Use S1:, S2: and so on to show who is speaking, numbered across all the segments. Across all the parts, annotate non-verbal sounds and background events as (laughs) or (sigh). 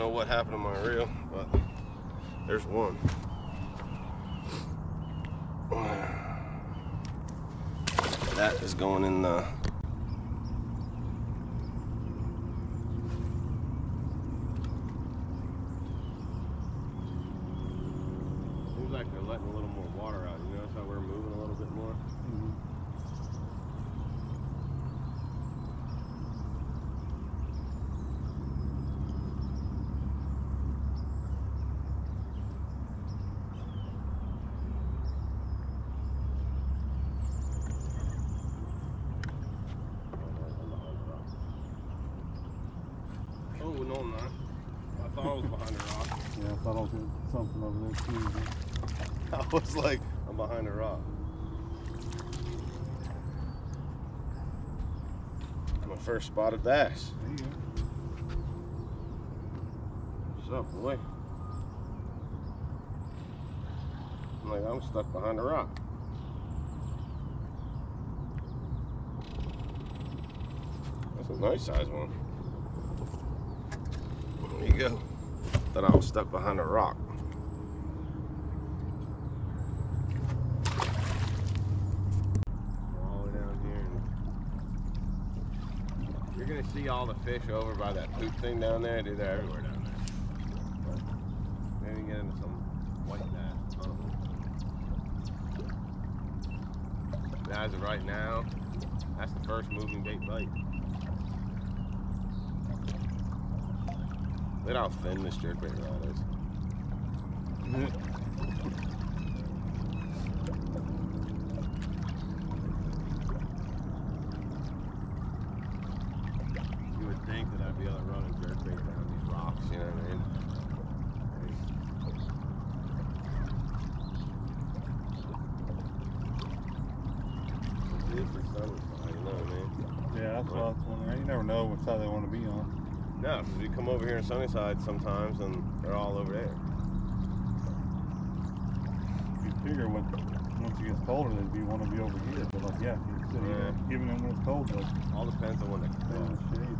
S1: know what happened to my reel, but there's one. That is going in the Seems like they're letting a little more water out. You notice how we're moving a little bit more?
S2: Mm-hmm.
S1: I'm. I thought I was behind a rock.
S2: Yeah, I thought I was getting something over there too. but- (laughs)
S1: I was like, I'm behind a rock. My first spotted bass.
S2: There you go.
S1: What's up, boy? I'm like, I'm stuck behind a rock. That's a nice size one. There you go. Thought I was stuck behind a rock. All down here. You're gonna see all the fish over by that poop thing down there. Dude, they're everywhere down there. Maybe get into some white bass. As of right now, that's the first moving bait bite. Look how thin this jerkbait rod is. You would think that I'd be able to run a jerkbait down these rocks, you know what I mean? It's the sun is fine, you know what I mean?
S2: Yeah, that's what I was wondering. You never know which side they want to be on.
S1: No, because we come over here in Sunnyside sometimes and they're all over there.
S2: You figure when once it gets colder, they'd be want to be over here. But like, yeah, if you sit here,
S1: Yeah.
S2: even when it's cold, they'll
S1: All depends on when they come.
S2: the shade.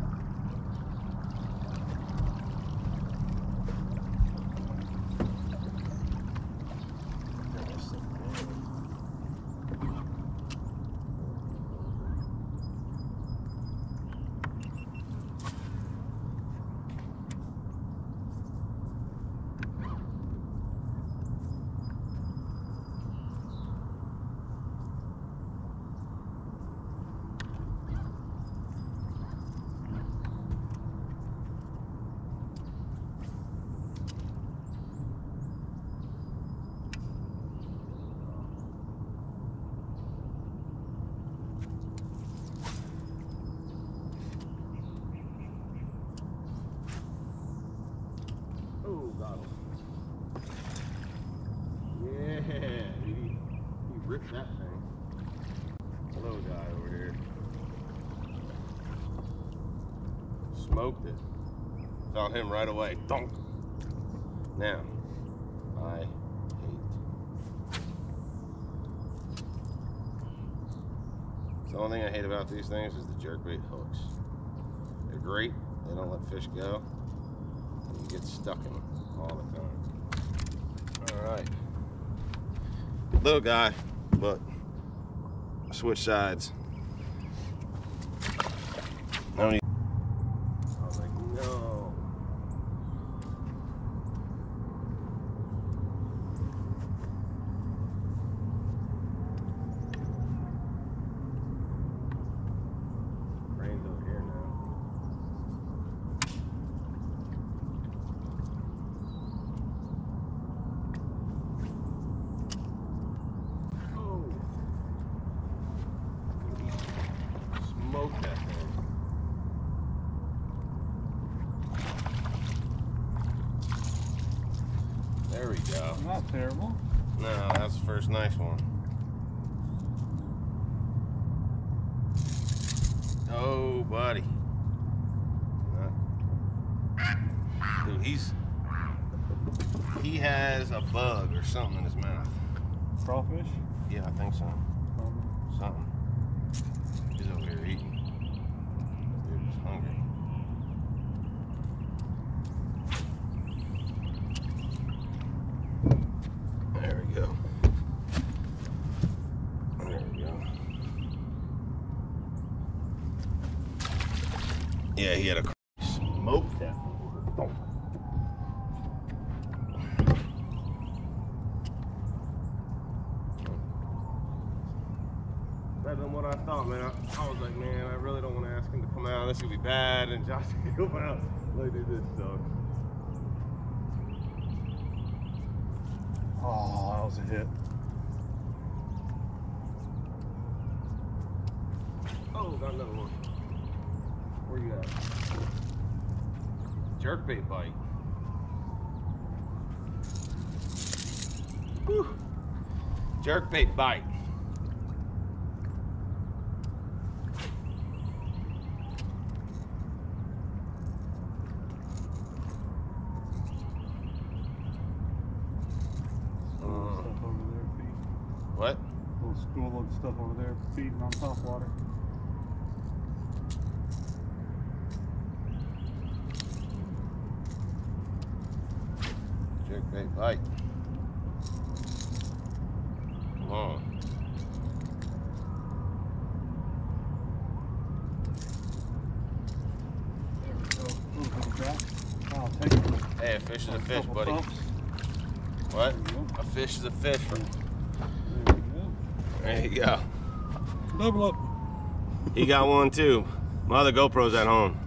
S1: Oh, got him. Yeah, he, he ripped that thing. Little guy over here. Smoked it. Found him right away. Dunk. Now, I hate. The only thing I hate about these things is the jerkbait hooks. They're great. They don't let fish go. And You get stuck in them all the time. All right. Little guy, but switch sides. I don't even- I was like, no. Rain's over here now. Oh. Smoke that thing. There we go.
S2: Not terrible.
S1: No, that's the first nice one. Oh, buddy. he's he has a bug or something in his mouth.
S2: Crawfish?
S1: Yeah, I think so.
S2: Probably.
S1: Something. He's over here eating. Dude's hungry. There we go. There we go. Yeah, he had a smoked that. Better than what I thought, man. I, I was like, man, I really don't want to ask him to come out. This could be bad. And Josh could come out. Like, dude, this sucks.
S2: Oh, that was a hit.
S1: Oh, got another one. Where you at? Jerkbait bite. Whew. Jerkbait bite.
S2: Little
S1: Uh,
S2: stuff over there feeding.
S1: what?
S2: Little school load of stuff over there feeding on top water.
S1: Jerkbait bite. Come on.
S2: There we go. Little bit of that. I'll take it.
S1: Hey, a fish is a fish, buddy. What?
S2: There you go.
S1: A fish is a fish.
S2: There we go.
S1: There you go.
S2: Double up.
S1: He got one too. My other GoPro's at home.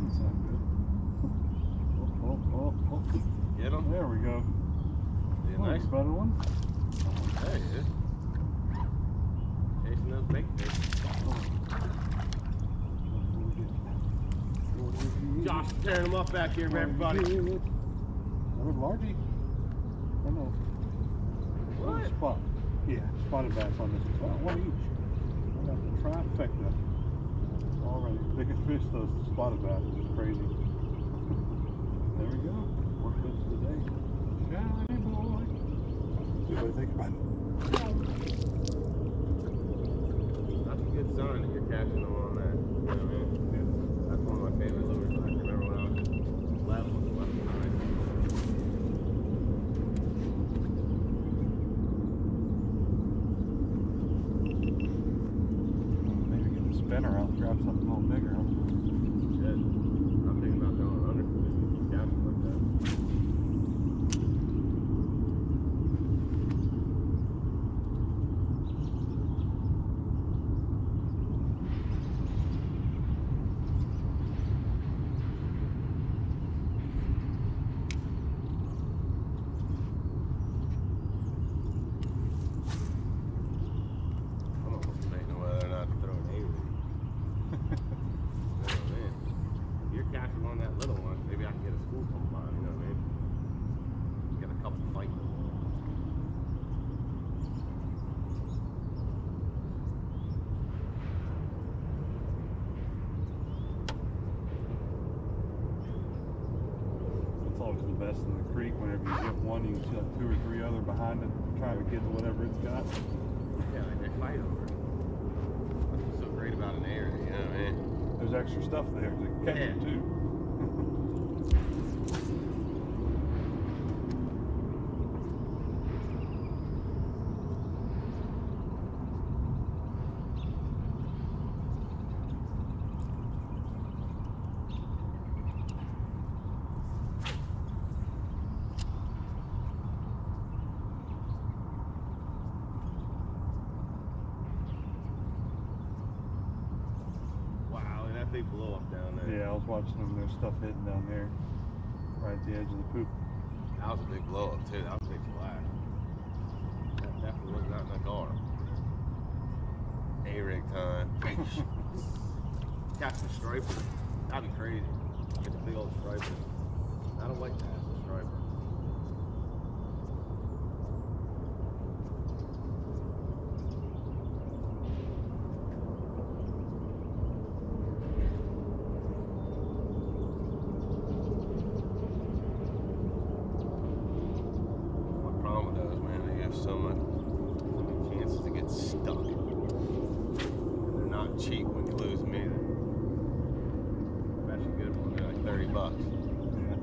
S2: That's not good. Oh, oh, oh, oh.
S1: Get him.
S2: There we go.
S1: Yeah,
S2: Oh,
S1: nice.
S2: better one.
S1: There he is. Chasing those big fish. Josh is tearing them up back here, everybody.
S2: Another largie. Oh no.
S1: What?
S2: Spot. Yeah, spotted bass on this one. One each. I got the trifecta. Already. Biggest fish though, is the spotted bass, which is crazy. there we go. Work fish of the day. Shiny boy. See what I think about it.
S1: That's a good sign that you're catching them on that. You know what I mean? That's one of my favorite lures. I can remember when I was 11, 11 nine.
S2: Maybe get the spinner out and grab something a little bigger. Huh?
S1: Shit. I'm thinking about going under for this. Catching like that. I'm almost debating whether or not to throw an A-rig. You know what I mean? If you're catching on that little one, maybe I can get a school come by, you know what I mean? Get a couple fights.
S2: It's always the best in the creek. Whenever you get one, you can see like two or three other behind it trying to get to whatever it's got.
S1: Yeah, like they fight over it. That's what's so great about an area, you know what I mean?
S2: There's extra stuff there to catch it
S1: Yeah.
S2: too.
S1: Wow, and that big blow up down there.
S2: Yeah, I was watching them. There's stuff hidden down there, right at the edge of the poop.
S1: That was a big blow up too. That was big flag. That definitely was not in the car. A rig time. Catch the striper. That'd be crazy. Get the big old striper. I don't like that, the striper. My problem with those, man, they have so much, chances to get stuck. They're not cheap when you lose them either. Especially good one, they're like 30 bucks.
S2: Yeah.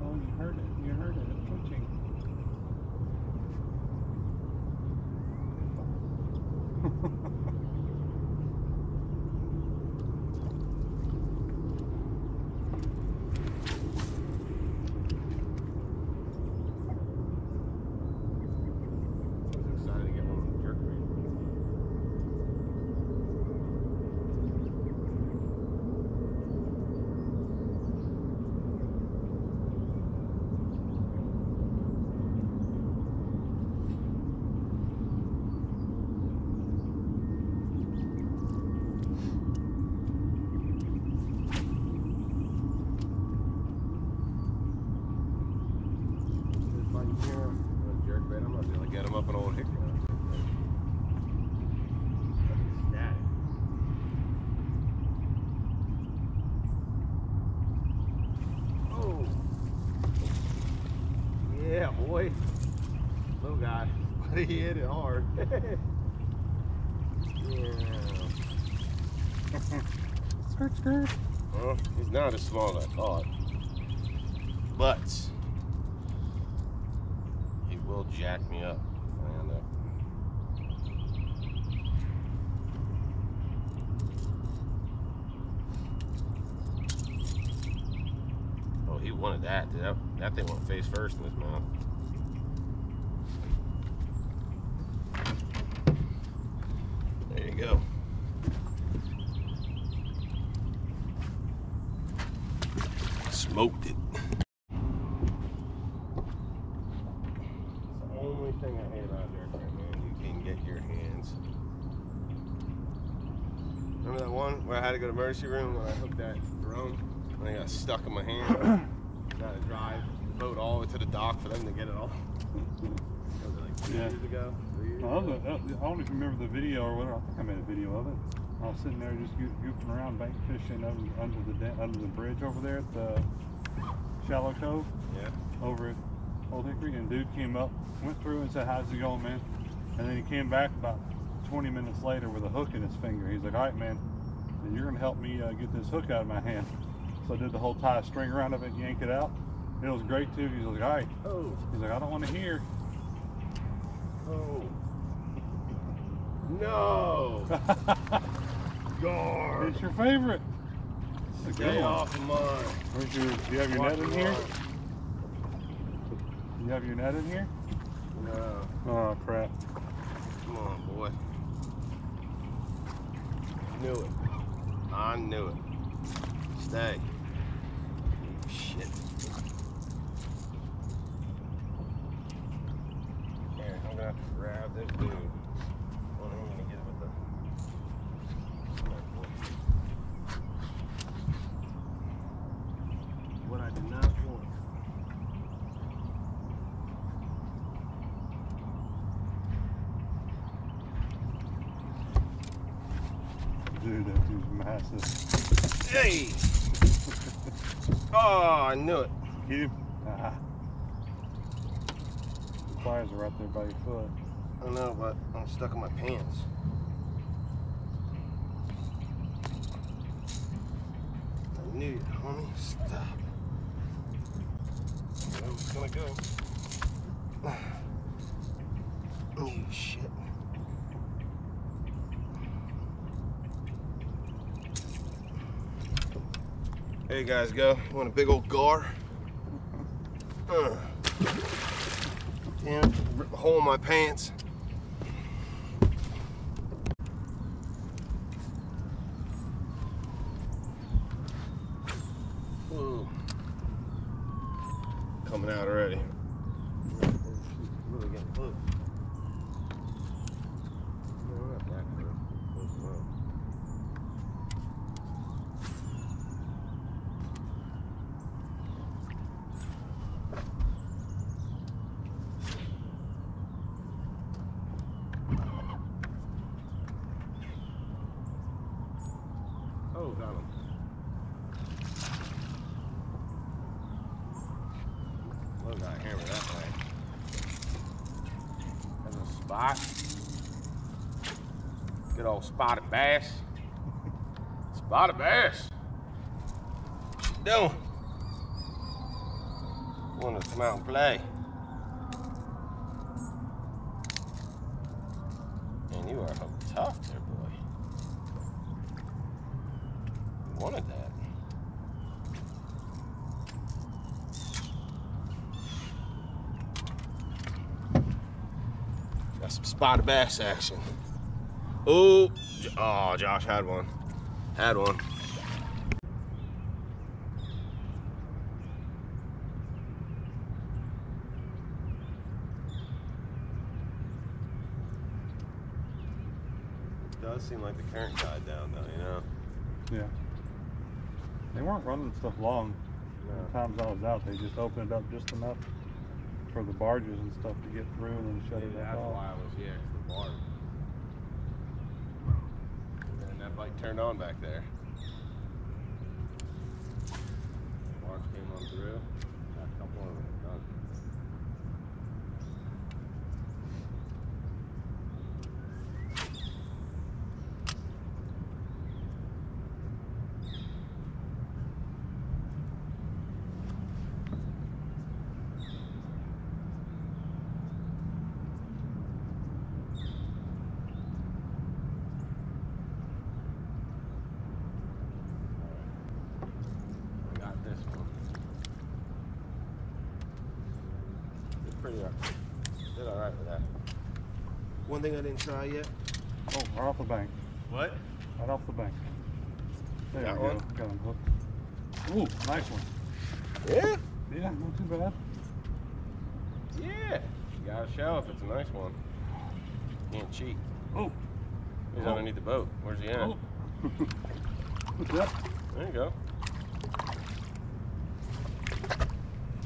S2: Oh, you heard it. You heard it. It's twitching.
S1: I was excited to get one with the jerk bait. If I can hear him with a jerk bait, I'm not gonna get him up an old hickory. Static. Oh. Yeah, boy. Little guy. But (laughs) he hit it hard. (laughs) yeah.
S2: skirt, skirt.
S1: Well, he's not as small as I thought. But he will jack me up if I end up. Oh, he wanted that. That, that thing went face first in his mouth. There you go. Smoked it. It's the only thing I hate about jerk bait, man. You can get your hands. Remember that one where I had to go to emergency room when I hooked that drone and I got stuck in my hand? (clears throat) Got to drive the boat all the way to the dock for them to get it off. (laughs) That was like two
S2: Yeah.
S1: years ago. Three years
S2: Well,
S1: ago.
S2: that was I don't even remember the video or whatever. I think I made a video of it. I was sitting there just goofing around, bank fishing under, under the under the bridge over there at the Shallow Cove
S1: Yeah.
S2: over at Old Hickory, and dude came up, went through and said, "How's it going, man?" And then he came back about 20 minutes later with a hook in his finger. He's like, "All right, man, you're gonna help me uh, get this hook out of my hand." So I did the whole tie string around of it, yank it out. It was great too. He's like, "All right."
S1: Oh.
S2: He's like, "I don't want to hear."
S1: Oh. No. (laughs) Gar.
S2: it's your favorite. Good
S1: Stay off of mine.
S2: Your, do you have your
S1: Watch
S2: net in here?
S1: line.
S2: You have your net in here?
S1: No.
S2: Oh crap.
S1: Come on, boy. Knew it. I knew it. Stay. Shit. Here, I'm gonna have to grab this dude. Well, I'm gonna get it with the. Come on, boy. What I did not want.
S2: Dude, that dude's massive.
S1: Hey! Oh, I knew it.
S2: Get him. Ah. The pliers are right by your foot.
S1: I know, but I'm stuck in my pants. I knew it, homie. Stop. I'm just gonna go. (sighs) Oh shit. Hey guys go. Want a big old gar? (laughs) Uh. Damn, hole in my pants. Whoa. Coming out already. Really getting close. No, not that close. Close enough. Oh, got him. Look, got a hammer that way. That's a spot. Good old spotted bass. Spotted bass. Doing. Want to come out and play. And you are tough there, boy. You wanted that. Got some spotted bass action. Oh, oh, Josh had one. Had one. It does seem like the current died down though, you know?
S2: Yeah. They weren't running stuff long.
S1: No.
S2: The times I was out, they just opened it up just enough for the barges and stuff to get through and then shut it back off.
S1: I was, yeah, 'cause the bar. And that light turned on back there. Barge came on through. Got a couple of them done. I got this one. Did pretty all Did all right with that. One thing I didn't try yet.
S2: Oh, right off the bank.
S1: What?
S2: Right off the bank. There
S1: Got
S2: we
S1: one?
S2: go. Got him hooked. Ooh, nice one.
S1: Yeah.
S2: Yeah, not too bad.
S1: Yeah. You gotta show if it's a nice one. Can't cheat.
S2: Oh,
S1: He's
S2: Oh.
S1: underneath the boat. Where's he at?
S2: oh. (laughs)
S1: There you go.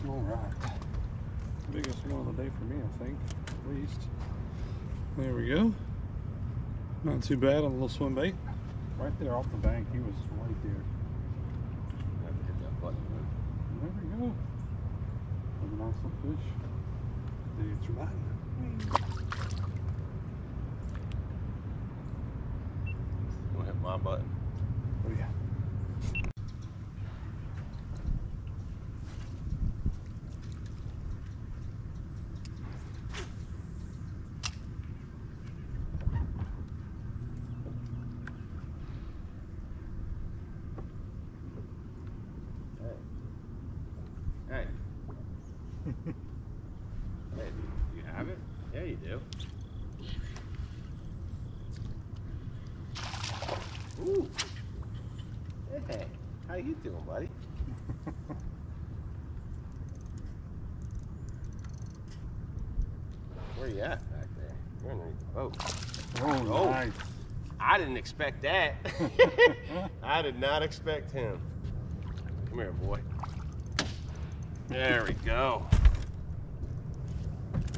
S2: All right. Biggest one of the day for me, I think, at least. There we go. Not too bad on a little swim bait. Right there off the bank, he was right there.
S1: Have to hit that button.
S2: There we go. Another nice little fish. Dude's biting.
S1: You wanna hit my button?
S2: Oh yeah.
S1: Hey. hey, do you have it? Yeah, you do. Ooh. Hey, how you doing, buddy? Where you at back there? You're underneath the boat.
S2: Oh,
S1: Oh.
S2: nice.
S1: I didn't expect that. (laughs) I did not expect him. Come here, boy. There we go.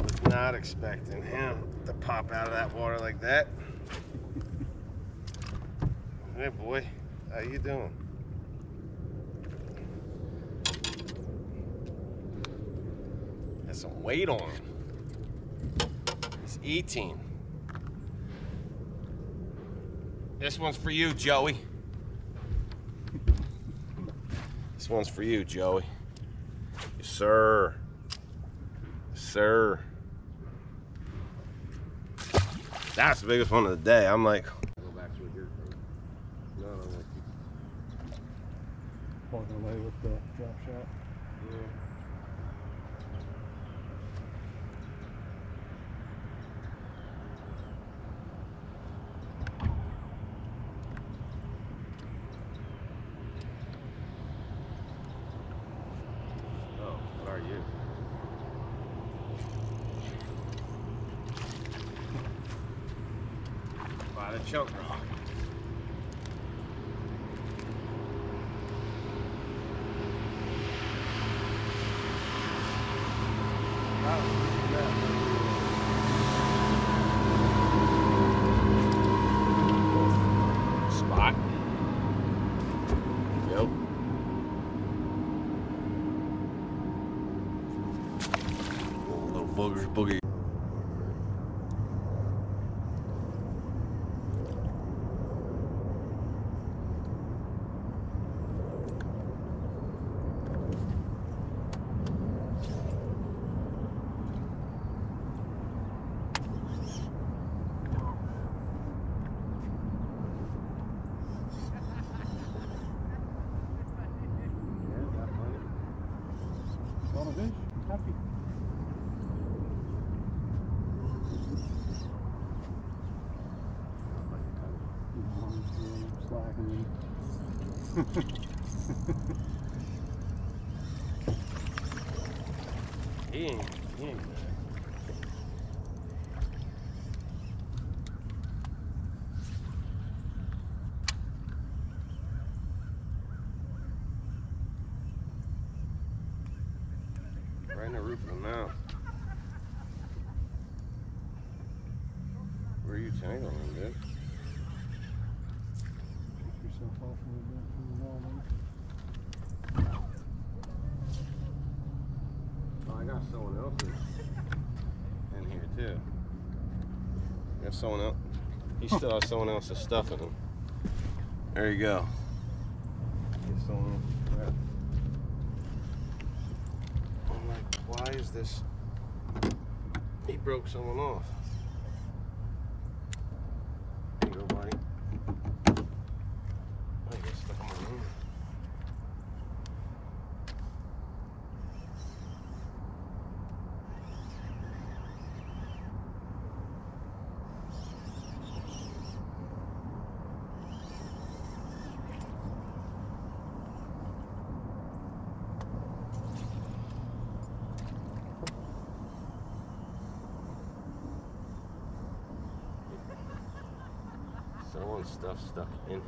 S1: Was not expecting him to pop out of that water like that. Hey, boy. How you doing? Has some weight on him. He's eating. This one's for you, Joey. This one's for you, Joey. Yes, sir. Sir. That's the biggest one of the day. I'm like, go back to a dirt road. No, no, no.
S2: Walking away with the drop shot.
S1: Oh, what are you? By the chunk rock. Spot. Yep. Little booger boogie. Yeah, got plenty.
S2: On a fish. Happy. Slacking.
S1: He ain't, he ain't bad. Right in the roof of the mouth. Where are you tangling, dude?
S2: Pick yourself off a little bit from the wall there.
S1: Oh, I got someone else's in here too. Got someone else. He still has someone else's stuff in him. There you go. Get someone else's crap. I'm like, why is this? He broke someone off. There you go, buddy. I get stuck in my room. Someone's stuff stuck in him.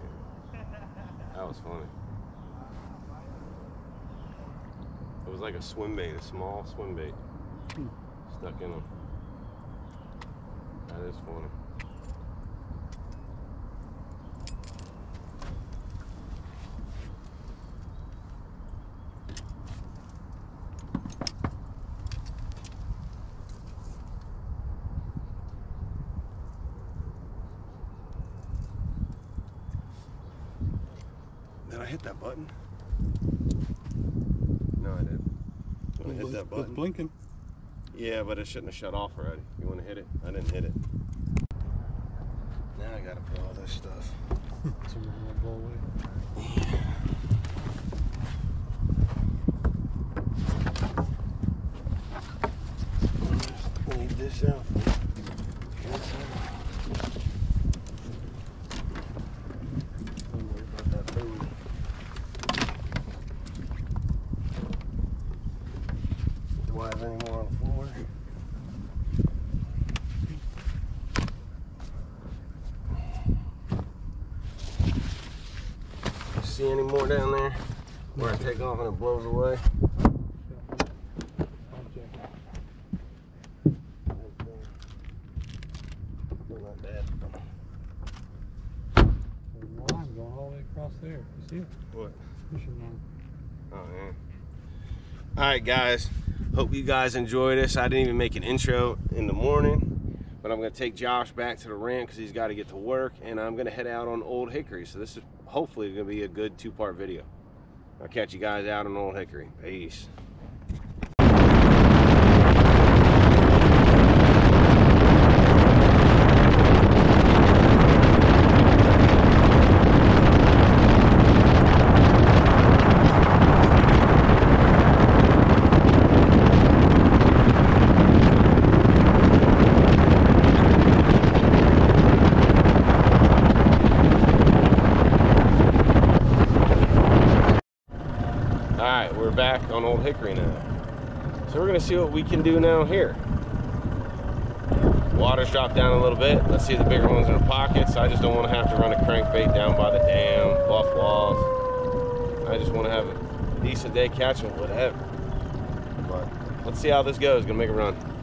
S1: That was funny. It was like a swim bait, a small swim bait.
S2: Hmm.
S1: Stuck in them. That is funny. Did I hit that button? No, I didn't. Hit that
S2: It's blinking.
S1: Yeah, but it shouldn't have shut off already. You want to hit it? I didn't hit it. Now I gotta put all this stuff. (laughs)
S2: Someone will blow away.
S1: Leave this out. Don't worry about that food. Do I have any more on the floor? See any more down there? Where I take off and it blows away?
S2: Going way there. You see?
S1: What? Oh yeah. All right, guys. Hope you guys enjoyed this. I didn't even make an intro in the morning, but I'm gonna take Josh back to the ramp because he's got to get to work, and I'm gonna head out on Old Hickory. So this is hopefully gonna be a good two-part video. I'll catch you guys out on Old Hickory. Peace. back on Old Hickory now. So we're gonna see what we can do now here. Water's dropped down a little bit. Let's see the bigger ones in the pockets. I just don't want to have to run a crankbait down by the dam, bluff walls. I just want to have a decent day catching whatever. But let's see how this goes. Gonna make a run.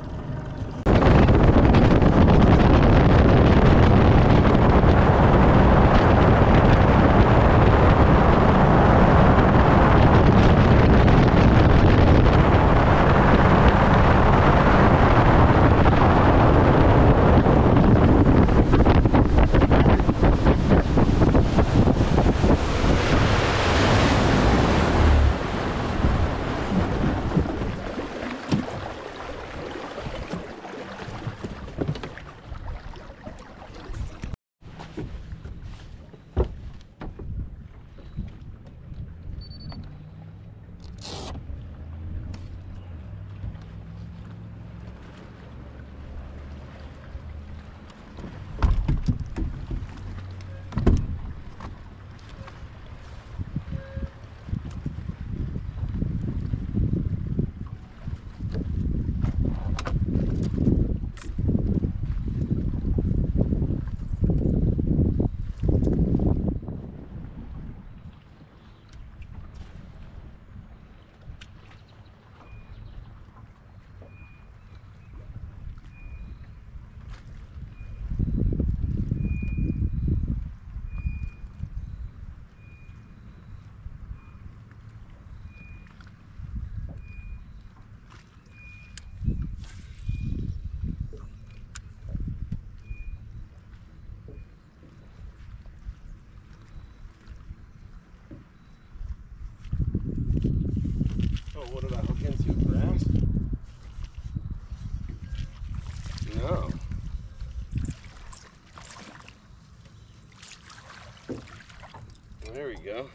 S1: There we go.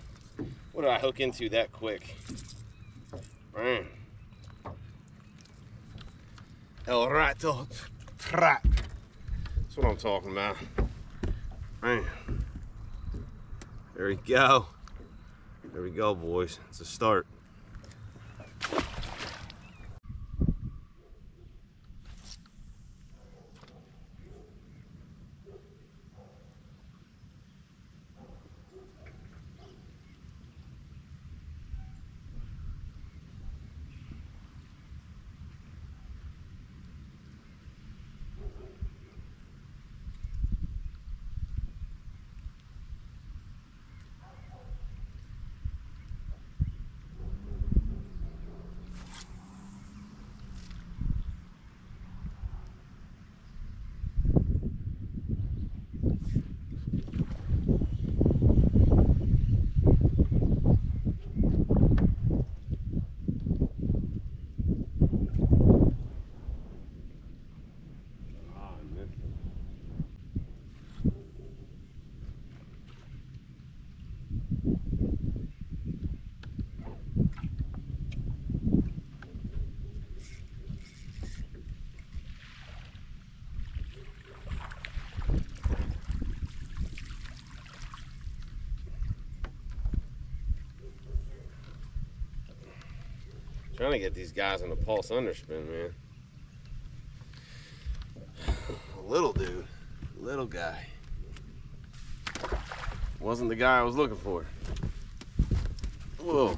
S1: What did I hook into that quick? Bam. El Rato Trap. That's what I'm talking about. There we go. There we go, boys. It's a start. Ah, I missed it. Trying to get these guys on the pulse underspin, man. (sighs) Little dude, little guy. Wasn't the guy I was looking for. Whoa.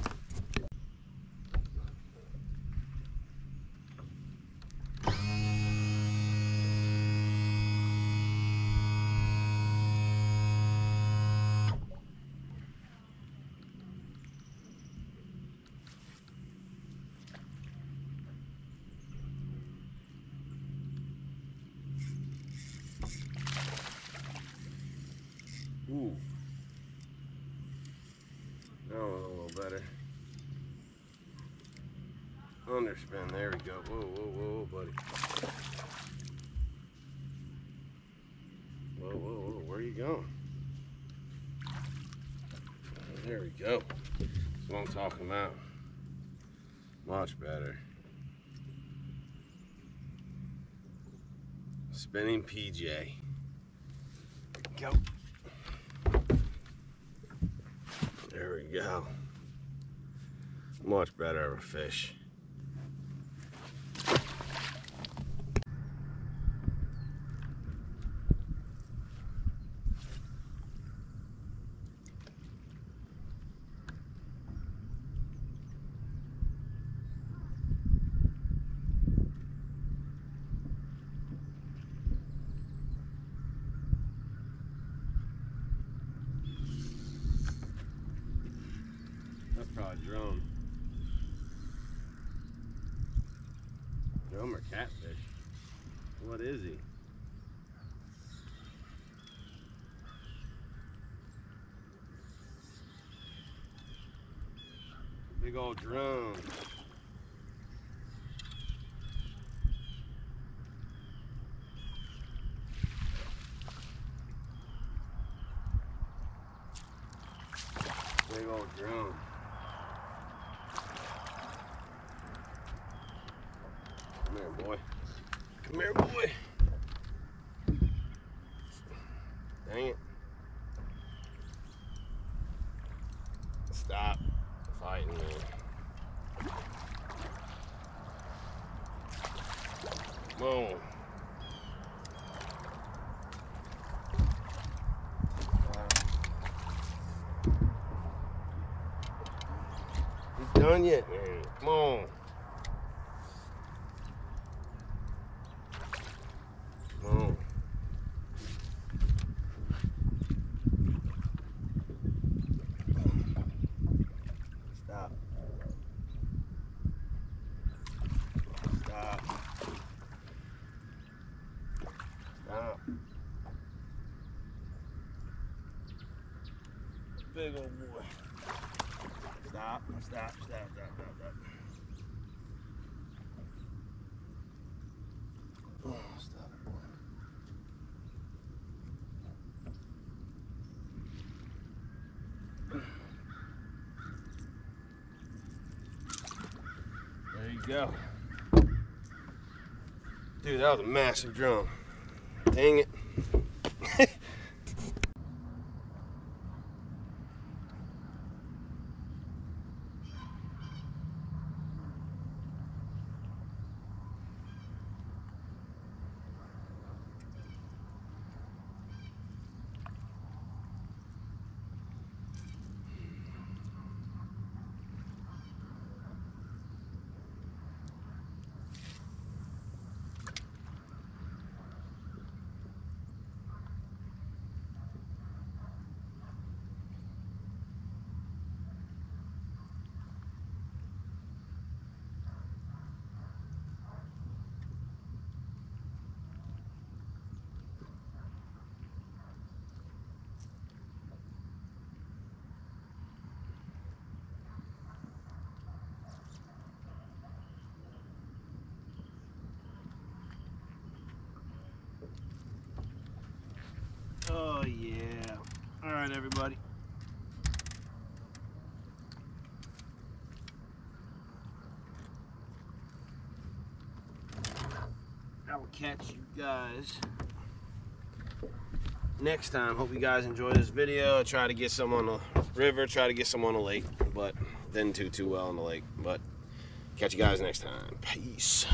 S1: Ooh. That was a little better. Underspin, there we go. Whoa, whoa, whoa, buddy. Whoa, whoa, whoa, where are you going? There we go. That's what I'm talking about. Much better. Spinning PJ. Go. There we go. Much better of a fish. That's probably a drone. Drone or catfish? What is he? Big old drone. Big old drone. Come here, boy. Come here, boy. Dang it. Stop fighting, man. Boom. You done yet, man? Come on. Come on. Stop. Stop. Stop. Big old boy. Stop. Stop. Stop. Stop. Stop. Oh, stop it, boy. There you go. Dude, that was a massive drum. Dang it. Oh, yeah. All right, everybody. I will catch you guys next time. Hope you guys enjoy this video. I try to get some on the river, try to get some on the lake, but didn't do too well on the lake. But catch you guys next time. Peace.